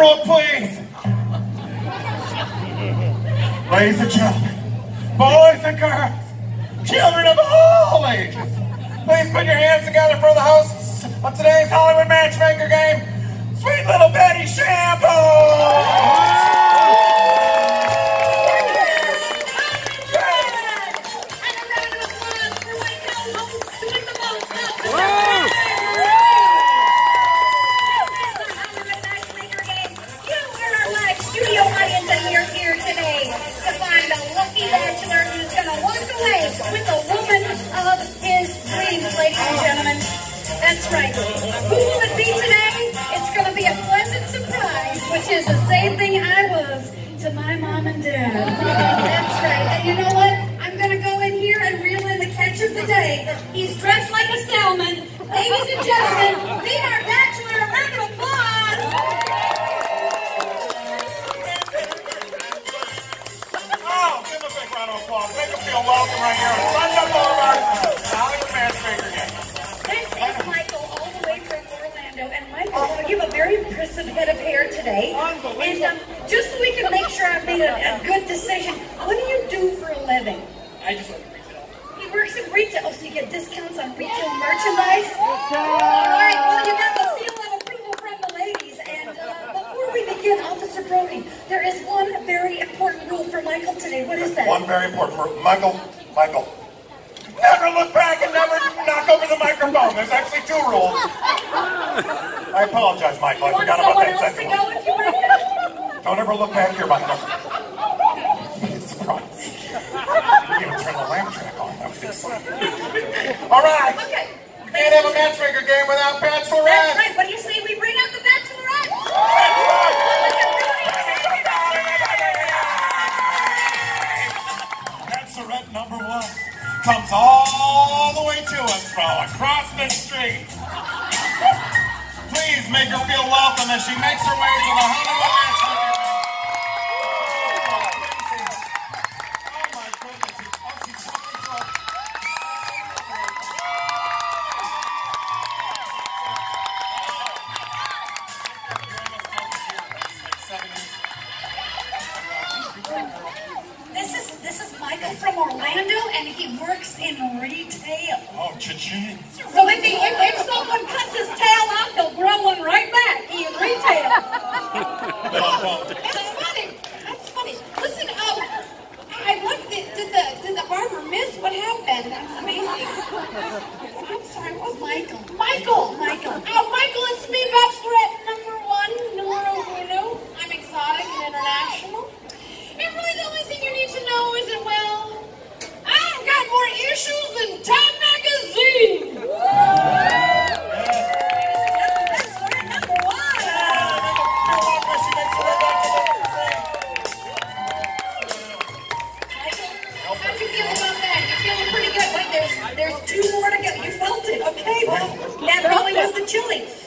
please. Ladies and gentlemen, boys and girls, children of all ages, please put your hands together for the hosts of today's Hollywood Matchmaker game, Sweet Little Betty Shampoo! Right. Who will it be today? It's going to be a pleasant surprise, which is the same thing I was to my mom and dad. Head of hair today. And um, just so we can make sure I've made a, a good decision, what do you do for a living? I just work in retail. He works in retail. Oh, so you get discounts on retail merchandise? All right, well, you got the seal of approval from the ladies. And uh, before we begin, Officer Brody, there is one very important rule for Michael today. What is that? One very important word. Michael, Michael. Never look back and never knock over the microphone. There's actually two rules. I apologize, Michael. I You forgot about that second one. with you right now? Don't ever look back here, Michael. Surprise. You even turn the lamp track on. That was exciting. All right. Okay. We can't have a matchmaker game without Bachelorette. That's right. What do you say we bring out the bachelorette? Bachelorette number one comes all the way to us from across the street. Make her feel welcome as she makes her way to the Hollywood chili.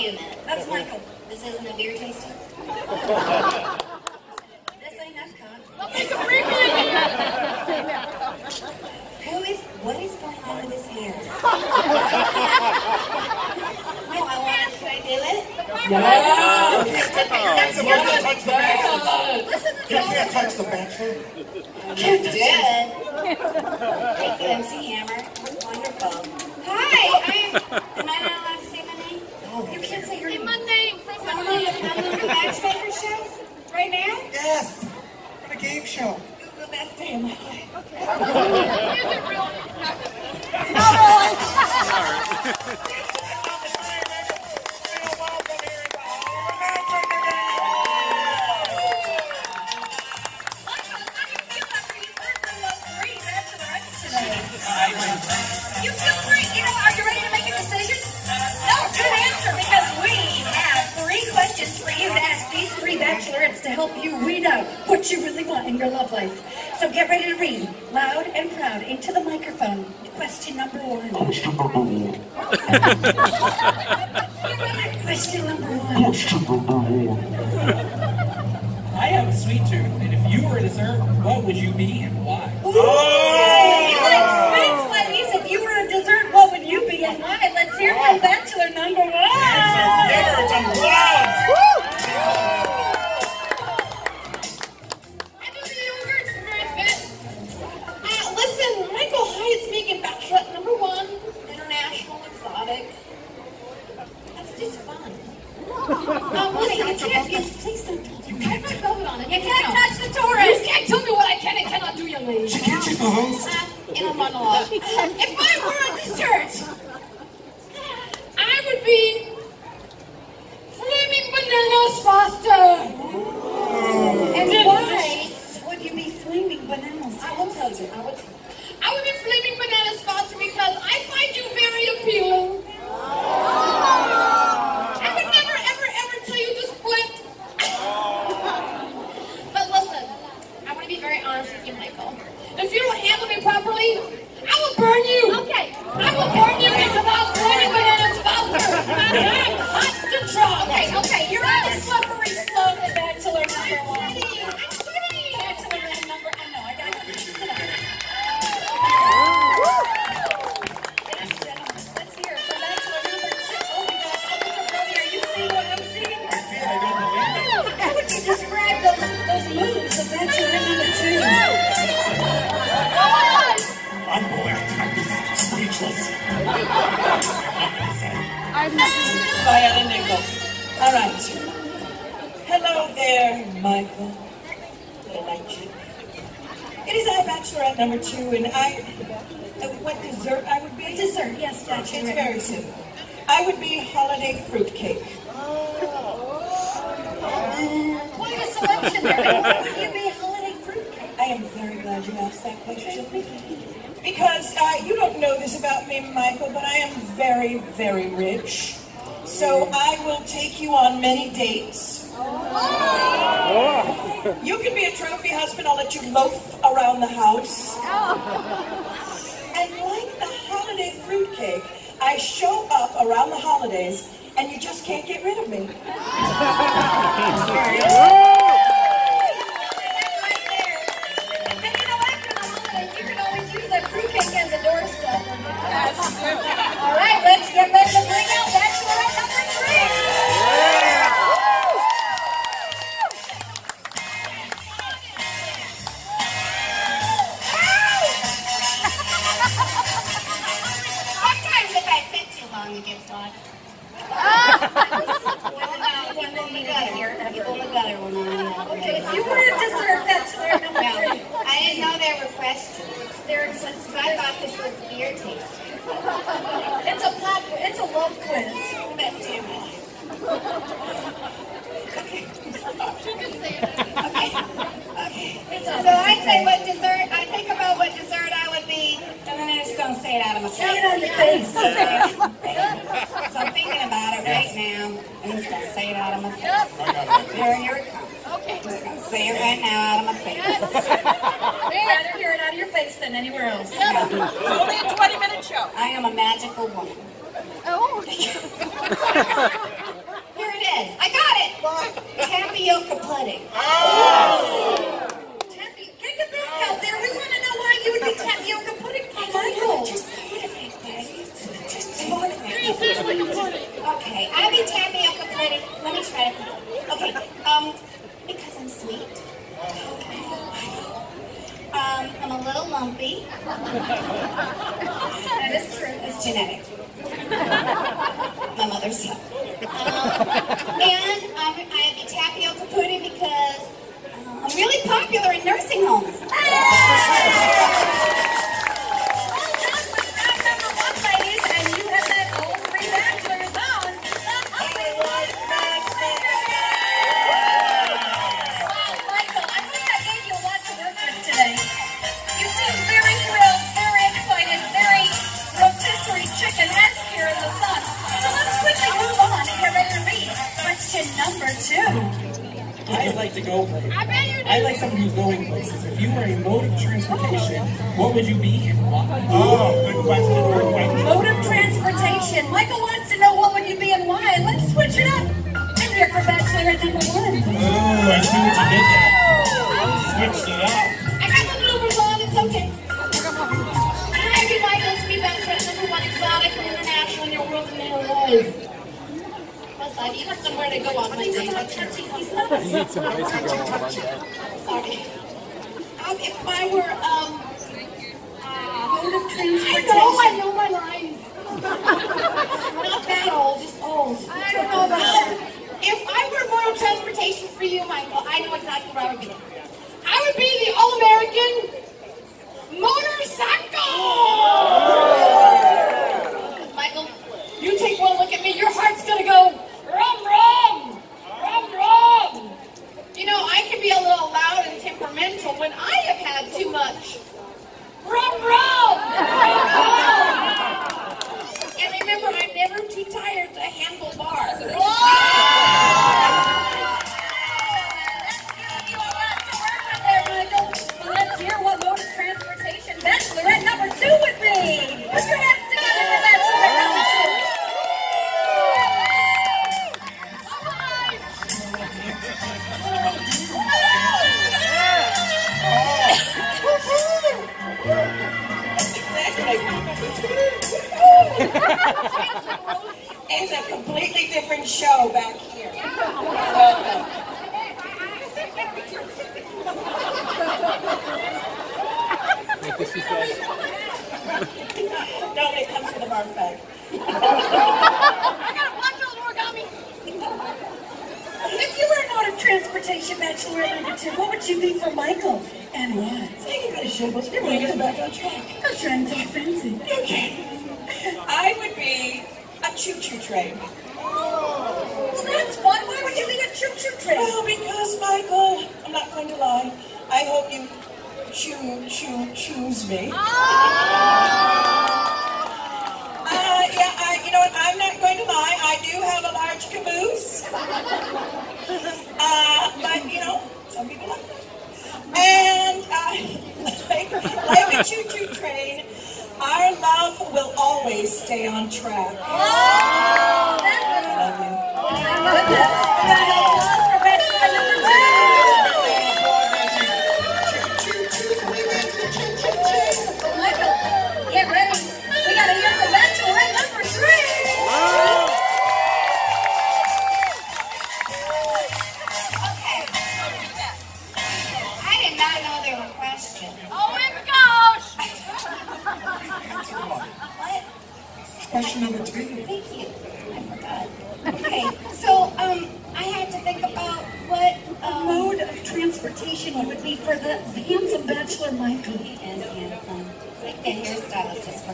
That's Michael. This isn't a beer tasting. this ain't Epcot. Who is, what is going on with his hair? no, I want to, should I do it? Yeah. That's not gonna touch the bachelor. To You can't touch the bachelor. You did. Thank you, MC Hammer. Wonderful. Hi, I'm. Am I not allowed to say my name? You can't say your name. my name from I'm on the, I'm on the Matchmaker show right now. Yes. For the game show. This is the best day of my life. Okay. Is it real? You these three bachelorettes to help you weed out what you really want in your love life. So get ready to read loud and proud into the microphone. Question number one. Question number one. Question number one. Question number one. I have a sweet tooth, and if you were a dessert, what would you be and why? Ooh, you like sweets, ladies? If you were a dessert, what would you be and why? Let's hear from bachelor number one. Givers and gloves. I Um, listen, you can't, yes, please don't touch it. I put velvet on it. You can't touch the You can't tell me what I can and cannot do, young lady. She can't see the host. Uh, in a monologue. if I were a dessert, I would be flaming bananas Foster. And why would you be flaming bananas? I will tell you. I will tell you. I would be flaming bananas Foster because I find you very appealing. I would never, ever, ever tell you to split. but listen, I want to be very honest with you, Michael. If you don't handle me I will burn you. Okay. I will burn you into that flaming bananas Foster. I'm hot to try. Okay, okay, you're on a Hello there, Michael. I like you. It is I, Bachelorette number two, and I. Uh, what dessert I would be? Dessert, yes, It's very simple. I would be holiday fruitcake. Quite a selection there. Why would you be holiday fruitcake? I am very glad you asked that question. Because uh, you don't know this about me, Michael, but I am very, very rich. So I will take you on many dates. You can be a trophy husband. I'll let you loaf around the house. And like the holiday fruitcake, I show up around the holidays, and you just can't get rid of me. And you know, People in the gutter, people in the will know. Okay, if you were a dessert bachelorette number three, I didn't know there were questions. there's, So I thought this was beer tasting. it's a pop, it's a love quiz. Best day of my life. It's So a, I say what dessert, I think about what dessert I would be, and then I just don't say it out of my say it on your face. So I'm thinking about it right now. I'm just gonna say it out of my face. Here, here it comes. Okay. Just gonna say it right now out of my face. I'd rather hear it out of your face than anywhere else. It's only a 20 minute show. I am a magical woman. Oh. Here, tapioca pudding. Tappy, take it back out there. We want to know why you would be tapioca pudding Michael. Just motivate, baby. Just motivate. Okay, I'll be tapioca pudding. Let me try it. Okay, um, because I'm sweet. Um, I'm a little lumpy. That is true. It's genetic. My mother's. Um, and I'm, I be tapioca pudding because I'm really popular in nursing homes. Go places. I like someone who's going places. If you were a mode of transportation, what would you be and why? Oh, good question. Good question. Mode of transportation. Michael wants to know what would you be and why. Let's switch it up. And here for Bachelor Bachelorette number one. Ooh, I see what you did there. Switched it up. I got the bloopers on, it's okay. Hi, be Michael, it's me, Bachelorette number one, exotic and international in your world and in your life. What's that? You got somewhere to go on Monday. He's not a Sorry. Um, if I were, um, uh, Mode of I transportation. know, I know my lines. Not that old, just old. I don't know that. If I were mode of transportation for you, Michael, I know exactly what I would be. I would be the all-American motorcycle.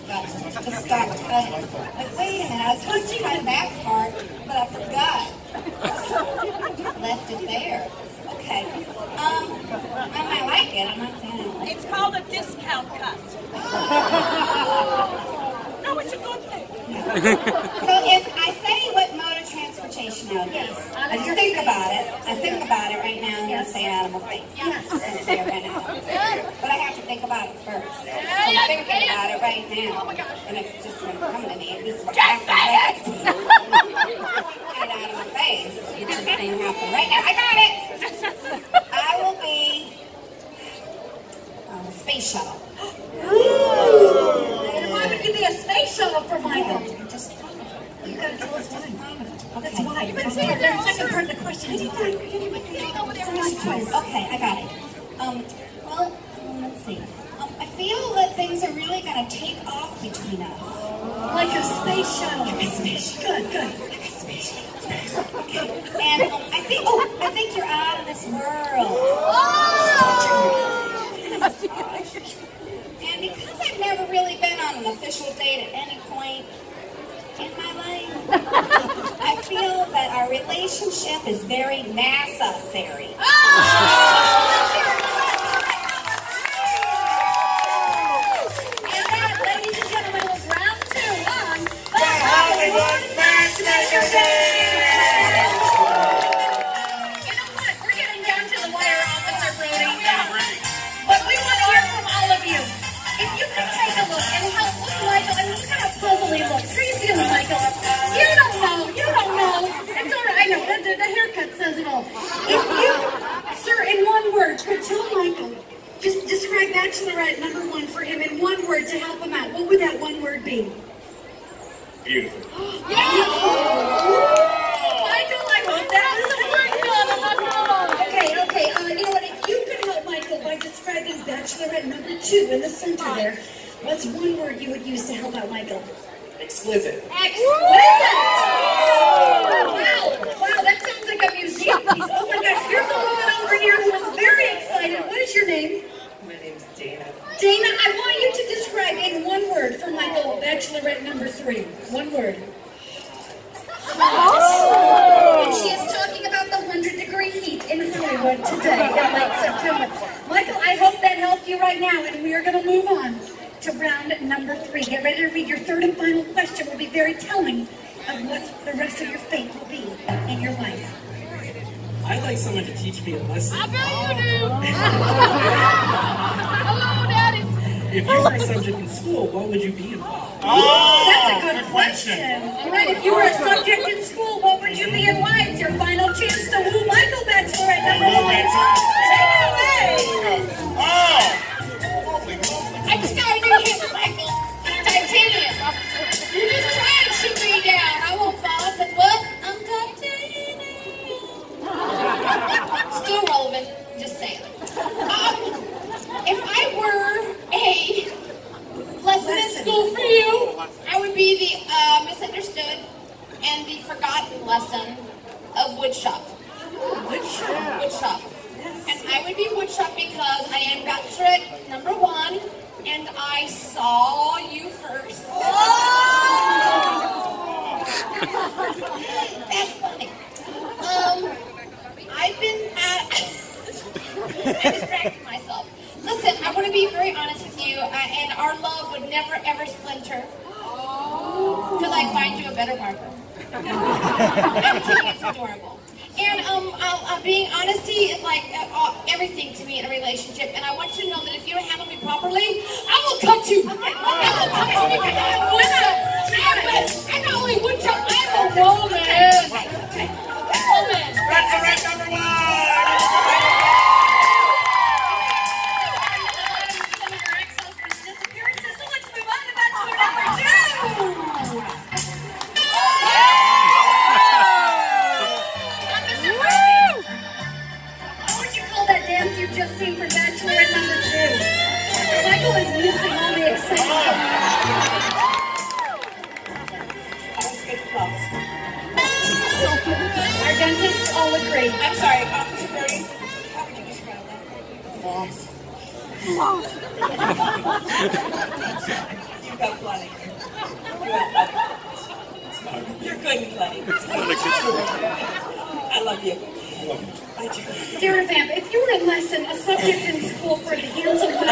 Hairstylist just forgot I love you. I do. Dara Vamp, if you were to lesson a subject in school for the years of the.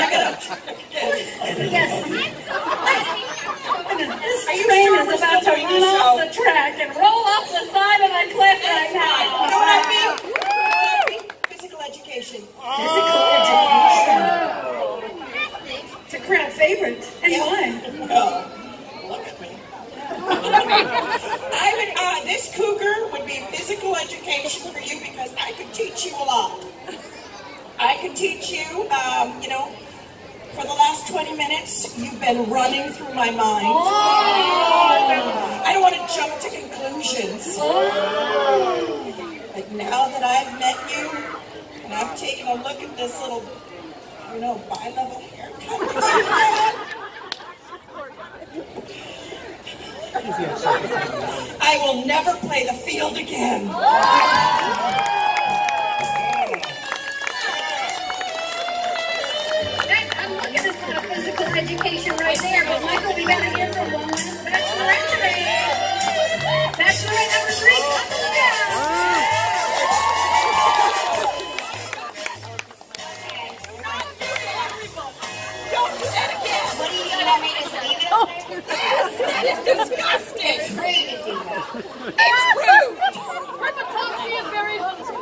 yes. This train is about to run off the track and roll off the side of a cliff right now. You know what I mean? Physical education. Physical oh. education. It's a crowd favorite. And why? Oh, look at me. I would this cougar would be physical education for you because I could teach you a lot. I could teach you, um, you know, for the last 20 minutes, you've been running through my mind. Oh. I don't want to jump to conclusions. Oh. But now that I've met you, and I've taken a look at this little, you know, bi-level haircut I will never play the field again. physical education right there, but Michael, we got to hear from one last bachelorette today. Bachelorette number Yes! That is disgusting! It's rude, It's is very hungry.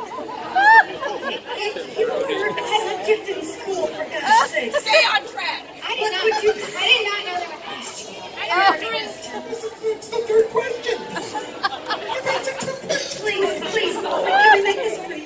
you were conducted in school, for God's sake. Stay on track! I did, not, you, I did not know there were questions. I did not know It's the third question. Please, please, can we make this please?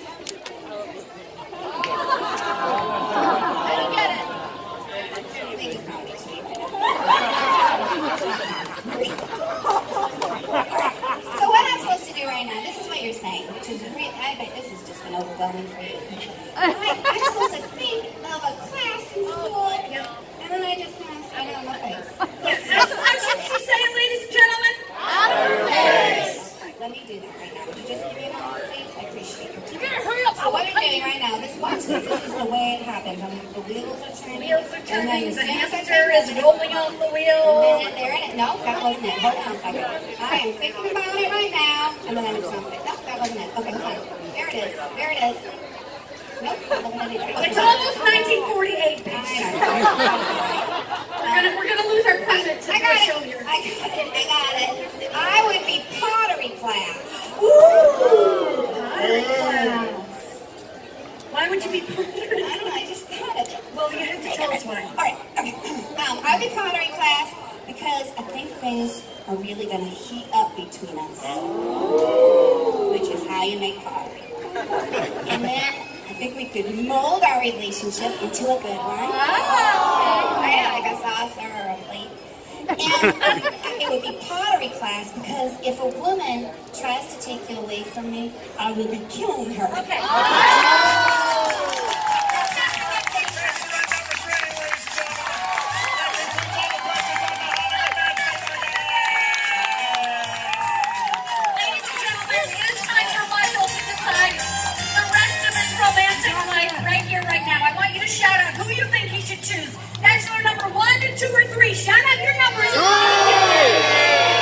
two or three. Shout out your numbers. Three. Hey!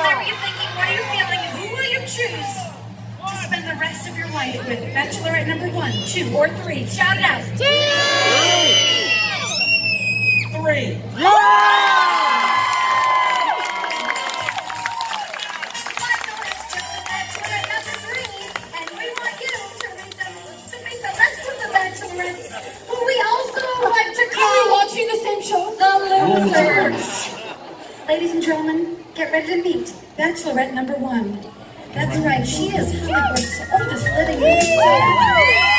What are you thinking? What are you feeling? Who will you choose to spend the rest of your life with? Bachelorette number one, two, or three. Shout it out. Two. Bachelorette number one. That's right, she is Hollywood's oldest living.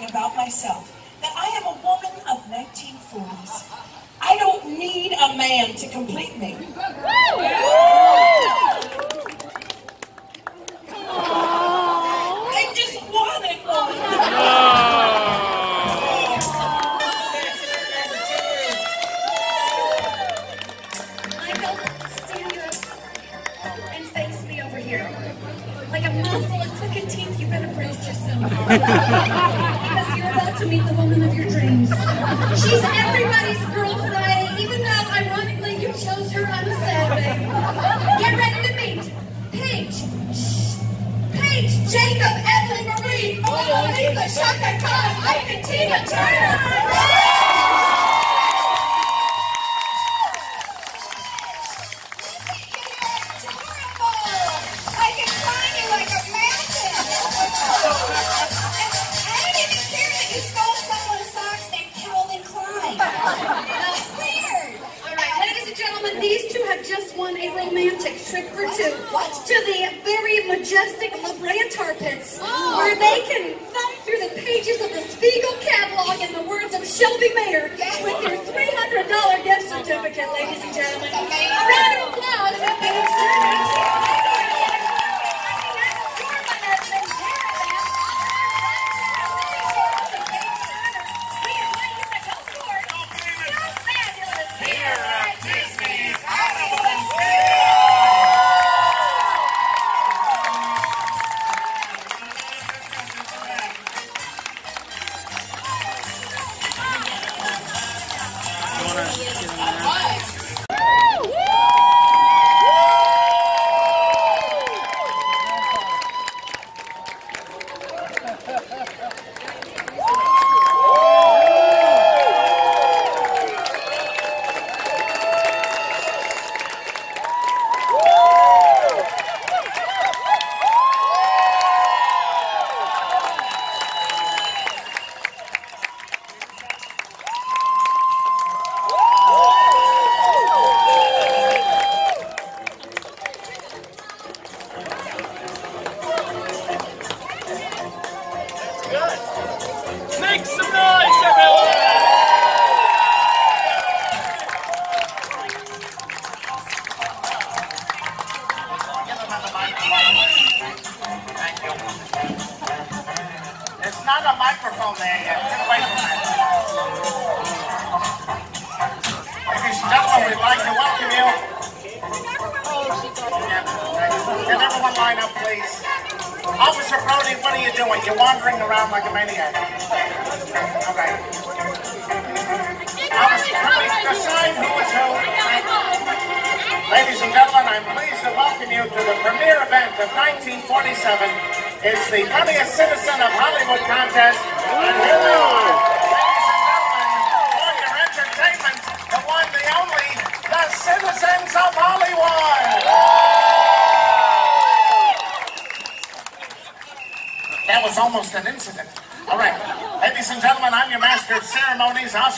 something about myself that I am a woman of 1940s. I don't need a man to complete me.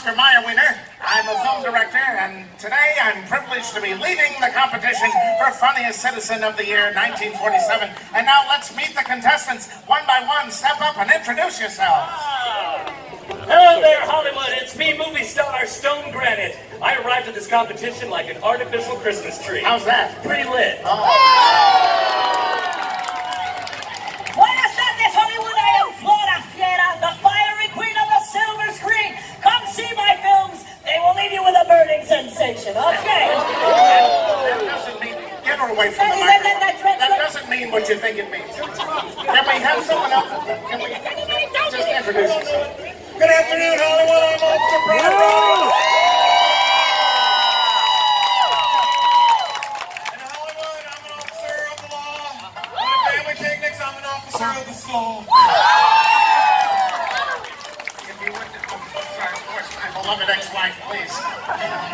Oscar Mayer winner. I'm a film director, and today I'm privileged to be leading the competition for Funniest Citizen of the Year 1947. And now let's meet the contestants one by one. Step up and introduce yourselves. Hello there, Hollywood. It's me, movie star Stone Granite. I arrived at this competition like an artificial Christmas tree. How's that? Pretty lit. Oh. conversation. Okay. That doesn't mean, get her away from the microphone. That doesn't mean what you think it means. Can we have someone else? Can we just introduce yourself? Good afternoon, Hollywood. I'm Officer Brad Officer of the soul. if you would, I'm sorry, of course, my beloved ex-wife, please.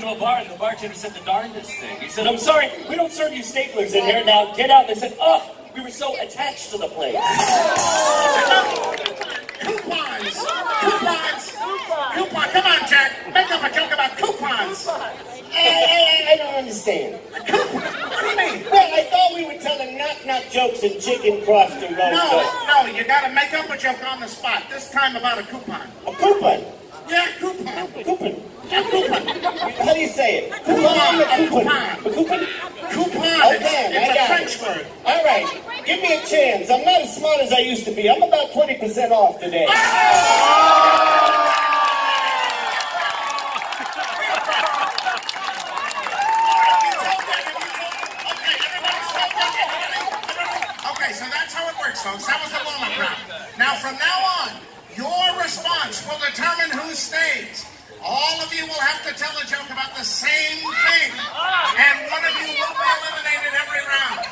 Into a bar and the bartender said the darndest thing. He said, I'm sorry, we don't serve you staplers in here. Now get out. They said, oh, we were so attached to the place. Coupons. Coupons. Coupon. Come on, Jack. Make up a joke about coupons. I, I, I don't understand. What do you mean? Well, I thought we were telling knock-knock jokes and chicken cross the road. No, no, you gotta make up a joke on the spot. This time about a coupon. A coupon. Yeah, coupon. Coupon. How do you say it? Coupon. A A coupon. coupon. Coupon? Okay, It's, I it's a French it. word. All right, give me a chance. I'm not as smart as I used to be. I'm about 20% off today. Okay, so that's how it works, folks. That was the round. Now, from now on, your response will determine who stays. All of you will have to tell a joke about the same thing, and one of you will be eliminated every round.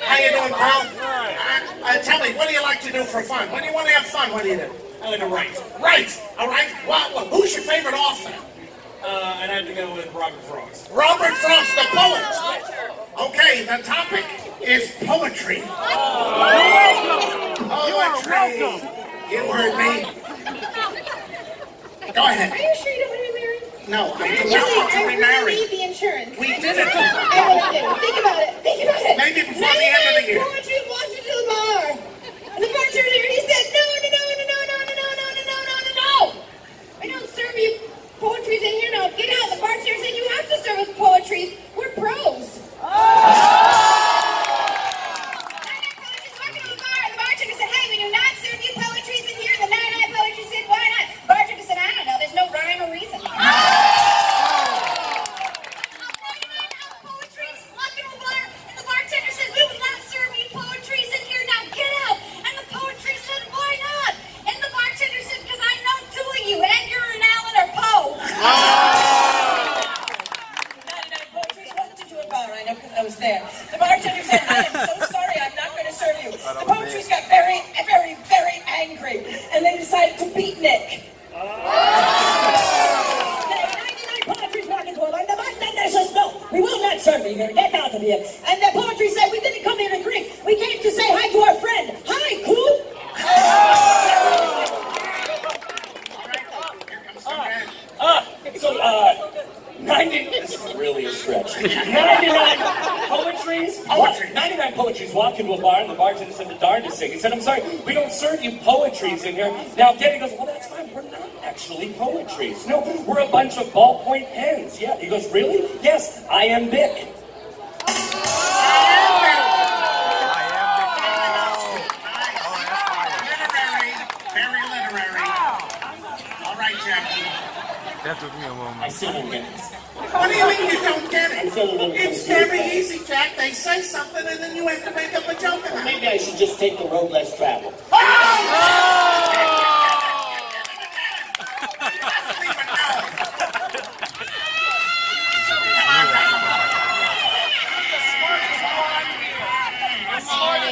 How you doing, pal? Uh, uh, tell me, what do you like to do for fun? When you want to have fun, what do you do? I like to write. Write. All right. Well, well, who's your favorite author? Uh, I'd have to go with Robert Frost. Robert Frost, the poet. Okay, the topic is poetry. Poetry. You heard me. Go ahead. Are you sure you don't want to be married? No, I do not want to I be really married. need the insurance. We did it. I really do. Think about it. Think about it. Maybe before the end of the year. Poetry walked into the bar. And the bartender here, he said, no, no, no, no, no, no, no, no, no, no, no, no, no, no. I don't serve you poetries in here now. Get out. The bartender said, you have pens. Yeah. He goes, really? Yes, I am Bic. Literary. Very literary. All right, Jackie. That took me a moment. I still don't get this. What do you mean you don't get it? still a little It's very easy, Jack. They say something and then you have to make up a joke about it. Maybe I should just take the road less traveled.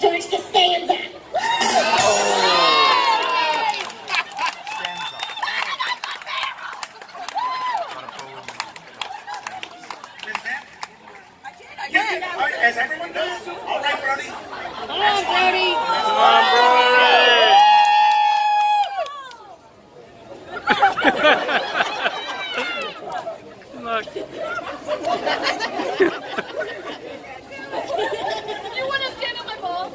George Costanza. You can- all right, Has everyone done it? All right, Brody. Come on, Brody! Look. You want to stand on my ball?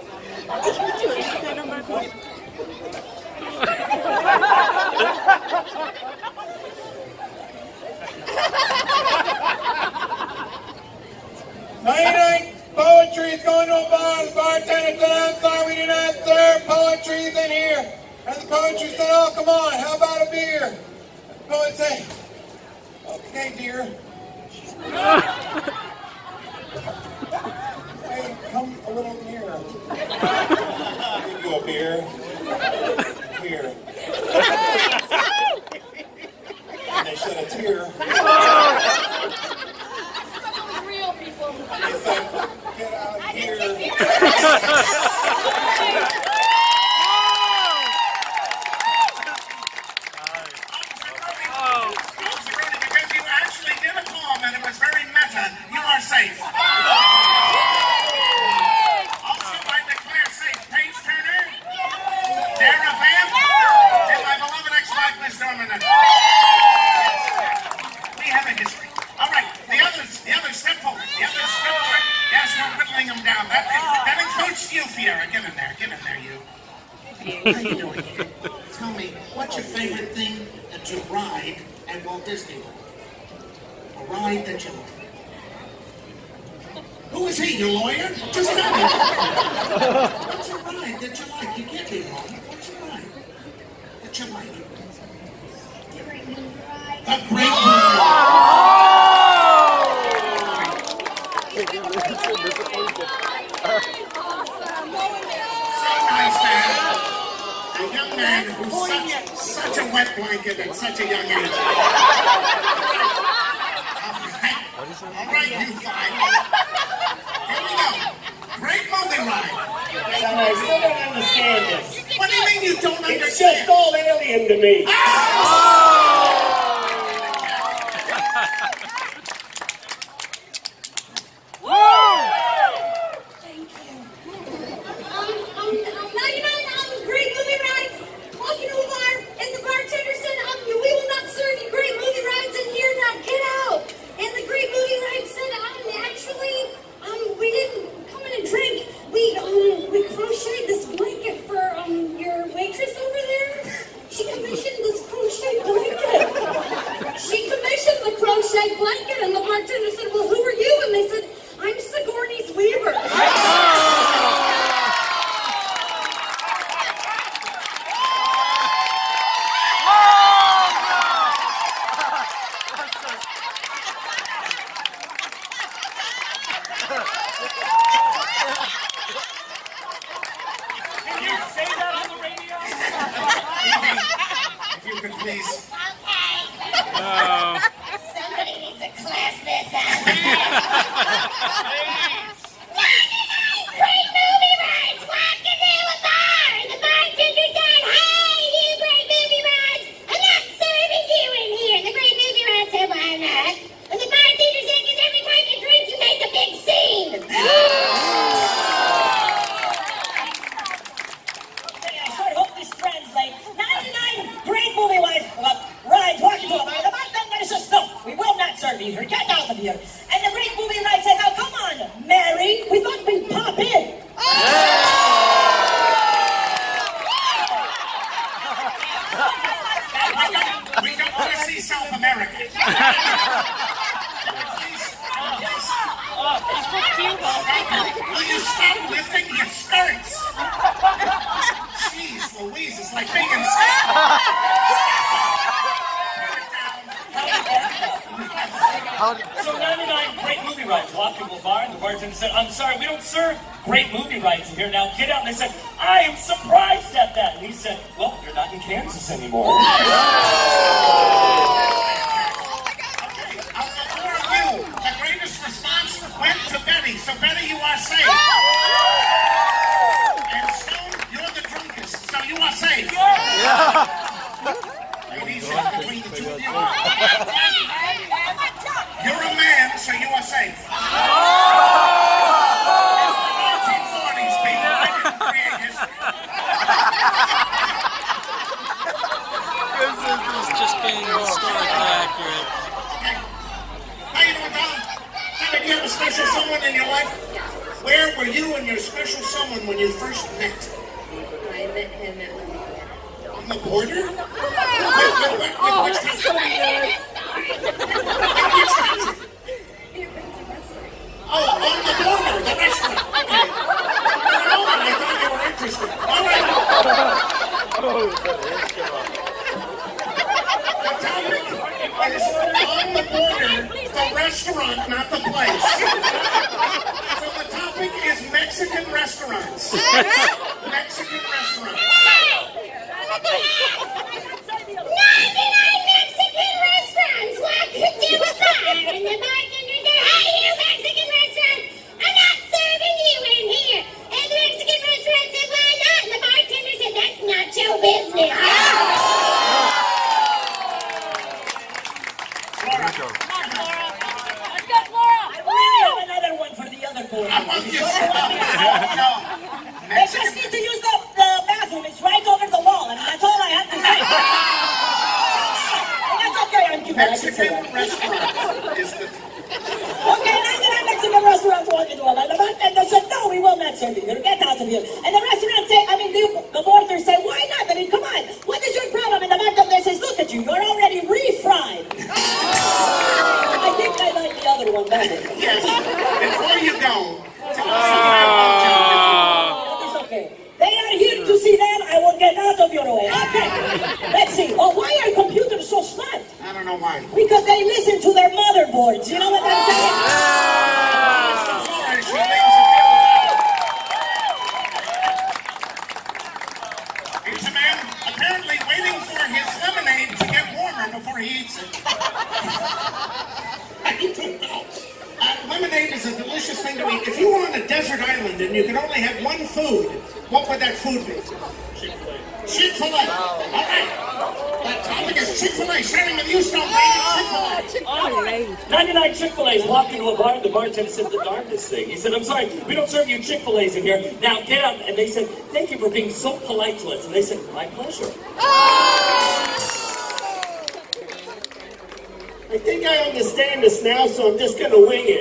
Ninety-nine poetry is going to a bar. The bartender said, I'm sorry, we do not serve poetry in here. And the poetry said, oh, come on, how about a beer? The poet said, okay, dear. hey, come a little nearer. I'll give you a beer. Here. And they shed a tear. Real people. They said, get out here. Officer Brody, because you actually did a poem and it was very meta, you are safe. Also, I declare safe Paige Turner, Dara Vamp, and my beloved ex-wife, Dorma. We have a history. All right, the others, the others, step forward. The others, step forward. Yes, we're whittling them down. That, that includes you, Fiera. Get in there. Get in there, you. How you doing? Tell me, what's your favorite thing to ride at Walt Disney World? A ride that you like. Who is he, your lawyer? Just tell me. What's a ride that you like? You can't be wrong. What's a ride that you like? A great movie. So nice, man. A young man who's such, such a wet blanket at such a young age. All right, you five. Here we go. Great movie ride. Son, I still don't understand this. What do you mean you don't understand? It's just all alien to me. Um, police in here. Now get up. And they said, thank you for being so polite to us. And they said, my pleasure. Oh! I think I understand this now, so I'm just going to wing it.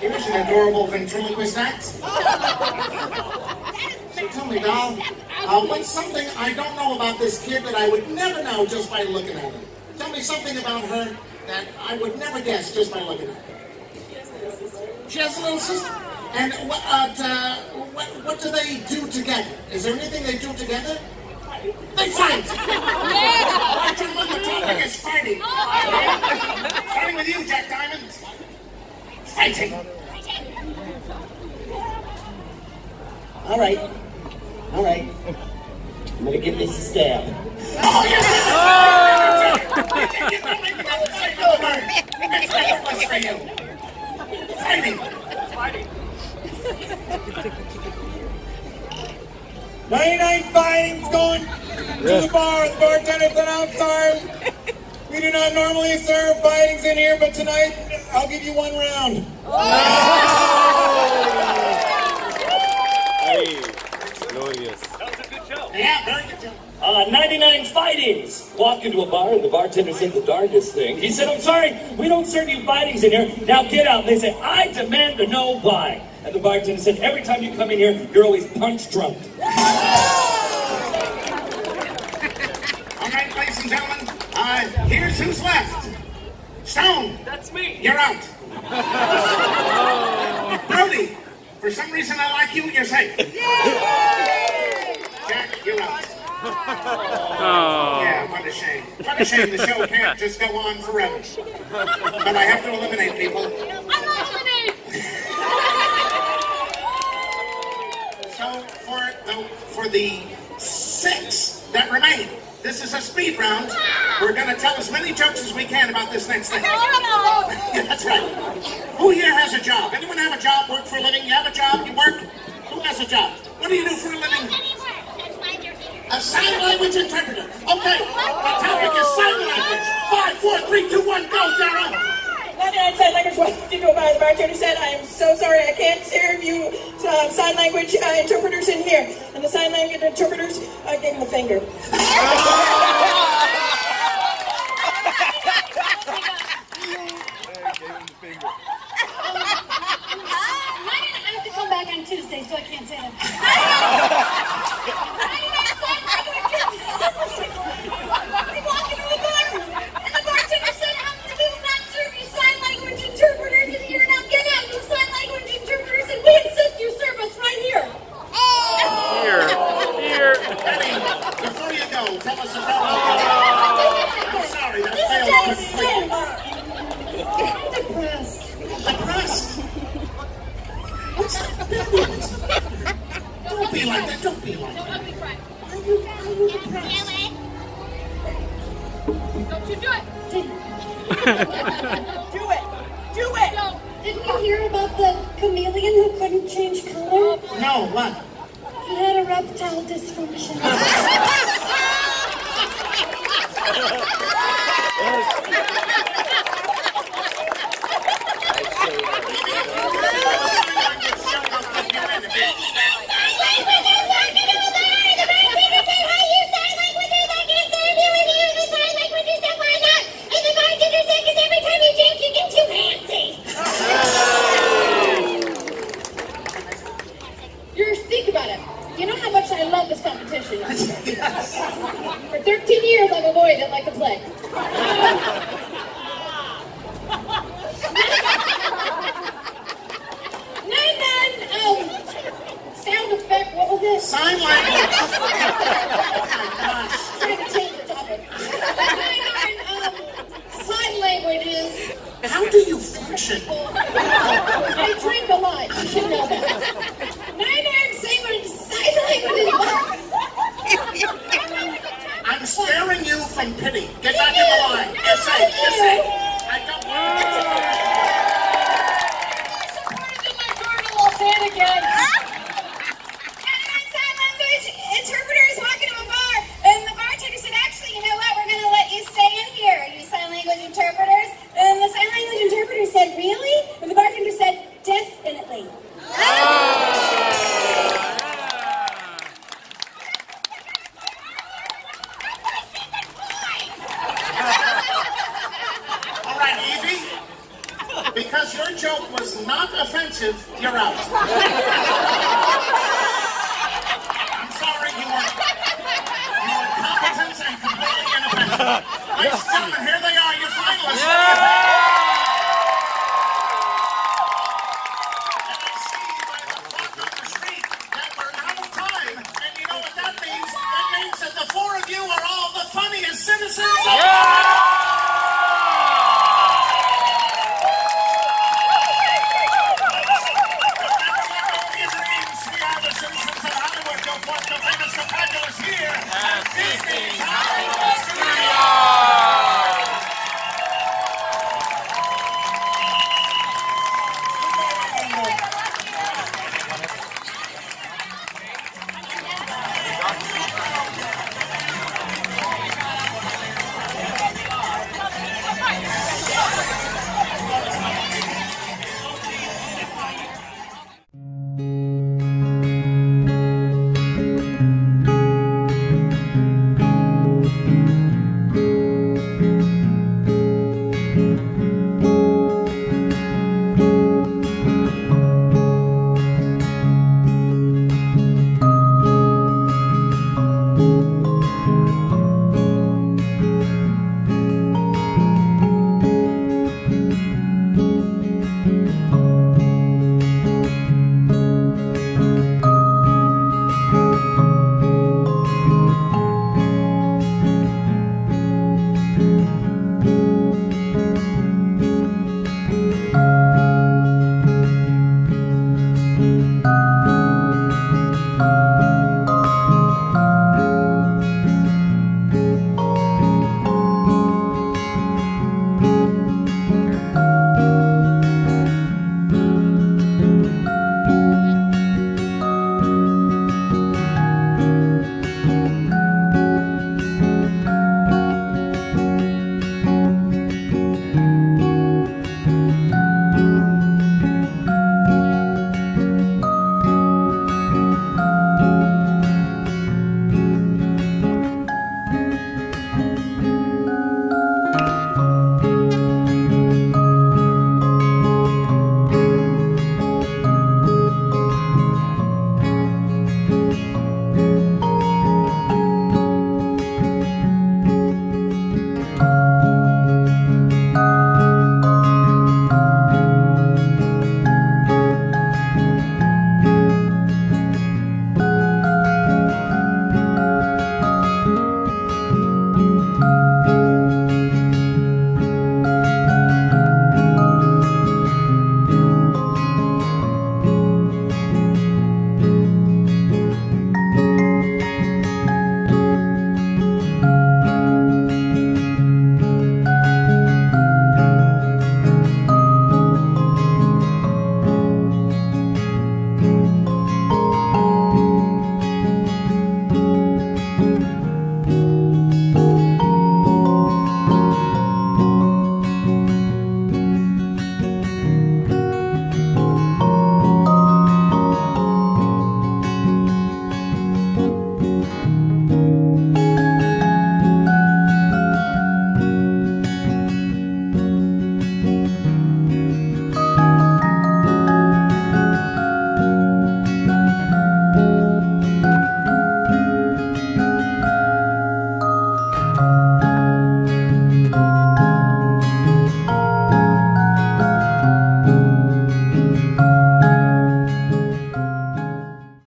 Here's an adorable ventriloquist act. So tell me, doll, uh, what's something I don't know about this kid that I would never know just by looking at her? Tell me something about her that I would never guess just by looking at her. She has a little sister. And what, uh, what, what do they do together? Is there anything they do together? They fight! Right, gentlemen, the topic is fighting. Starting with you, Jack Diamond. Fighting. All right. All right. I'm gonna give this a stab. Oh, yes! For you. Fighting. 99 fighting's going to the bar. The bartender said, I'm sorry. We do not normally serve fightings in here, but tonight I'll give you one round. Hey, glorious. That was a good show. Yeah, very good job. Uh, 99 fightings. Walk into a bar and the bartender said the darndest thing. He said, I'm sorry, we don't serve you fightings in here. Now get out. And they said, I demand to know why. And the bartender said, every time you come in here, you're always punch drunk. All right, ladies and gentlemen, uh, here's who's left. Stone. That's me. You're out. Brody, for some reason I like you, you're safe. Jack, you're out. Oh. Yeah, what a shame. What a shame the show can't just go on forever. But I have to eliminate people. I'm eliminated. So for the for the six that remain, this is a speed round. We're gonna tell as many jokes as we can about this next thing. Yeah, that's right. Who here has a job? Anyone have a job? Work for a living? You have a job? You work? Who has a job? What do you do for a living? A sign language interpreter. Okay, the topic is sign language. Five, four, three, two, one, go, Dara. 99 sign language walked into a bar. The bartender said, I am so sorry, I can't serve you uh, sign language uh, interpreters in here. And the sign language interpreters uh, gave him the finger.